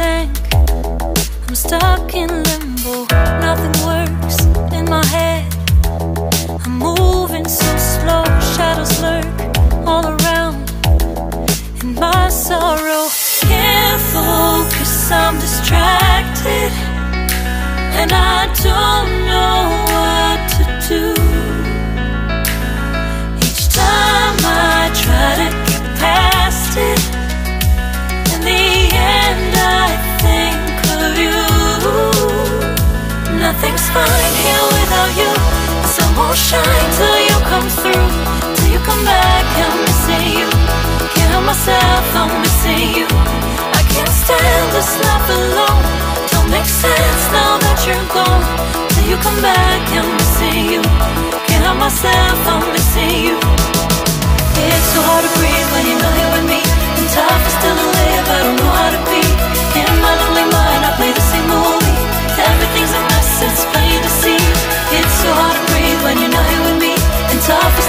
tank. I'm stuck in limbo, nothing works in my head. I'm moving so slow, shadows lurk all around. In my sorrow, can't focus, I'm distracted. And I don't know what to do. Fine here without you. The sun won't shine till you come through. Till you come back, I'm missing you. Can't help myself, I'm missing you. I can't stand this life alone. Don't make sense now that you're gone. Till you come back, I'm missing you. Can't help myself, I'm missing you. It's so hard to breathe when you're not here with me. And tough is still to live, I don't know how to be. In my lonely mind, so hard to breathe when you're not here with me. And tough is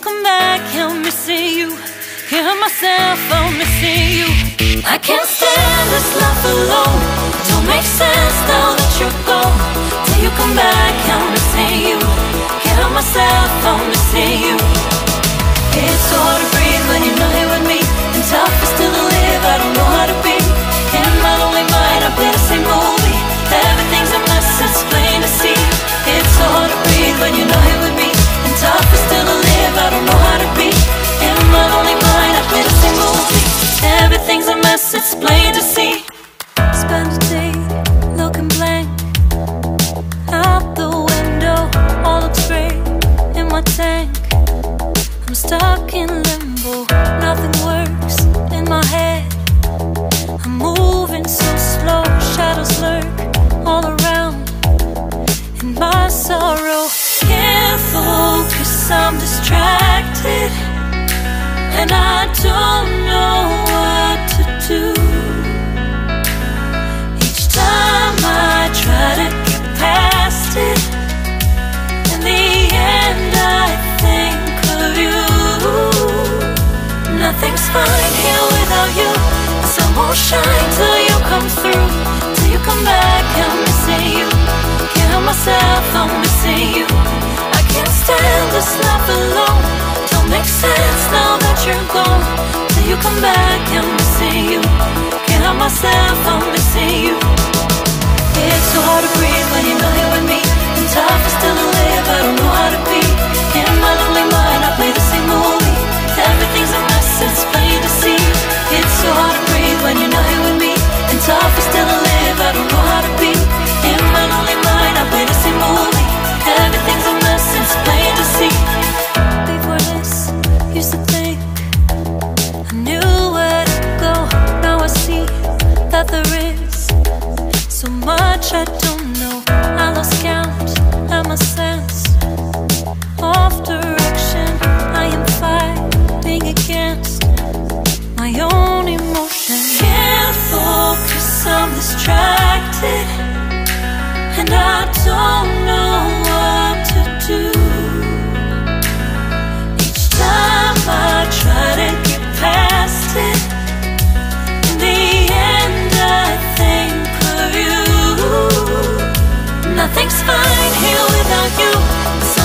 come back, I'm missing you. Can't myself, I'm missing you. I can't stand this life alone. Don't make sense now that you're gone. Till you come back, I'm missing you. Can't myself, I'm missing you. It's hard to breathe when you're not here And I don't know what to do. Each time I try to get past it, in the end I think of you. Nothing's fine here without you. The sun won't shine till you come through. Till you come back, I'm missing you. Can't help myself, I'm missing you. I can't stand this life alone. Don't sense now that you're gone. Till you come back, I'm missing you. Can't help myself, I'm missing you. It's so hard to breathe when you're not here with me. And tough I don't know. I lost count at my sense of direction. I am fighting against my own. Can't focus, I'm distracted, and I don't.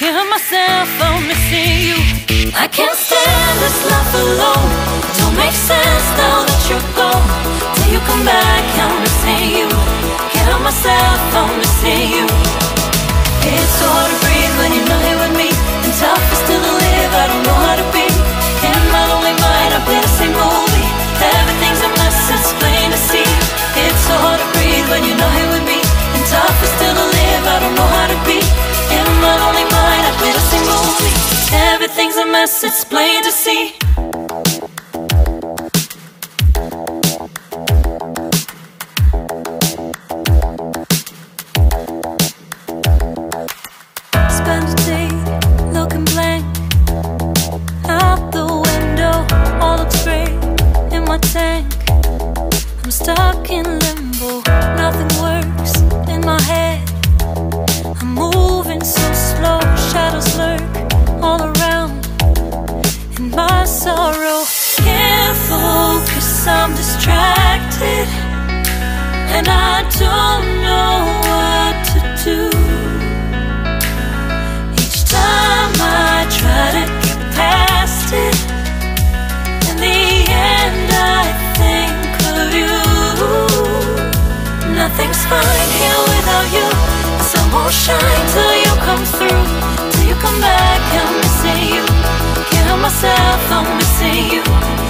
Help myself, I'm missing you. I can't stand this life alone. Don't make sense now that you're gone. Till you come back, I'm missing you. Can't help myself, I'm missing you. It's so hard to breathe when you're not here with me. And tough is still mess, it's plain to see. Spend a day looking blank out the window. All looks in my tank. I'm stuck in limbo. Nothing works in my head. I'm moving so slow. Shadows lurk distracted, and I don't know what to do. Each time I try to get past it, in the end I think of you. Nothing's fine here without you. The sun won't shine till you come through, till you come back. I'm missing you. Can't help myself, I'm missing you.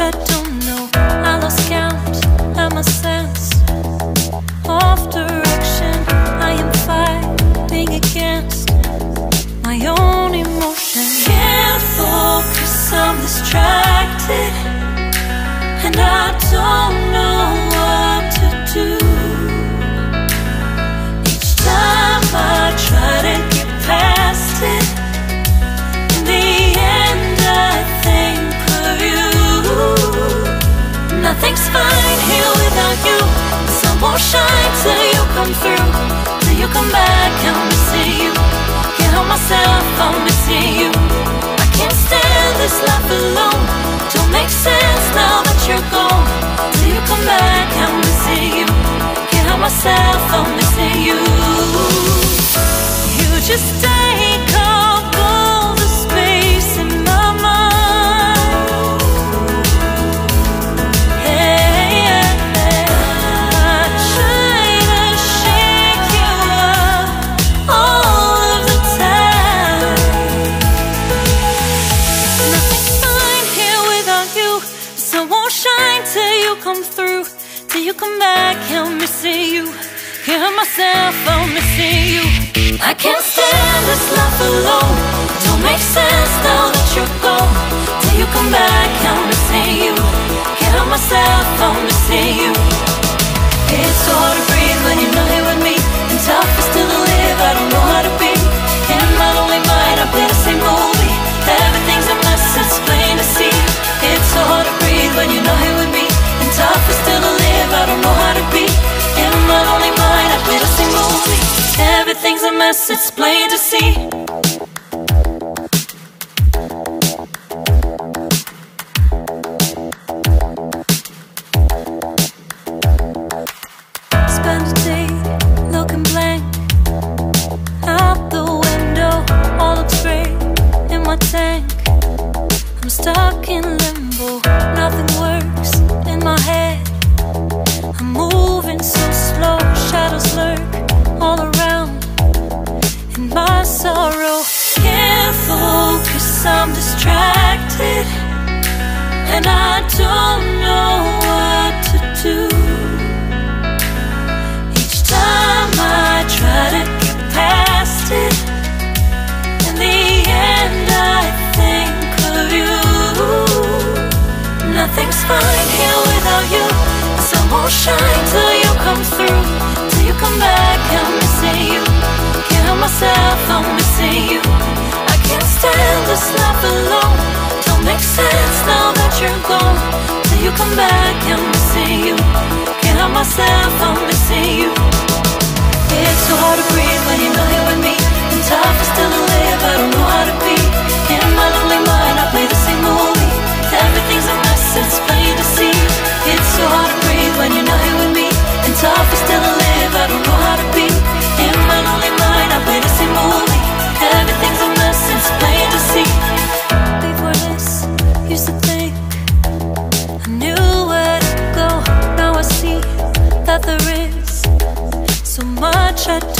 Much myself, I'm missing you. You Till you come back, I'm missing you. Can't myself, I'm missing you. I can't stand this life alone. Don't make sense now that you're gone. Till you come back, I'm missing you. Can't myself, I'm missing you. It's hard to breathe when you're not It's plain to see. I don't know what to do. Each time I try to get past it, in the end I think of you. Nothing's fine here without you. Sun won't shine till you come through, till you come back. I'm missing you. Can't help myself, I'm missing you. I can't stand this life alone. Don't sense now that you're gone. Till you come back, I'm missing you. Can't help myself, I'm missing you. Much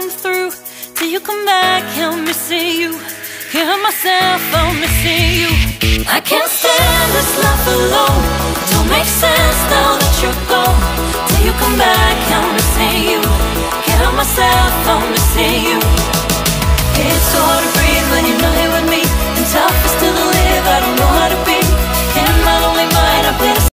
come through. Till you come back, help me see you. Hear myself, help me see you. I can't stand this life alone. Don't make sense now that you're gone. Till you come back, help me see you. Hear myself, help me see you. It's hard to breathe when you're not here with me. And tough is still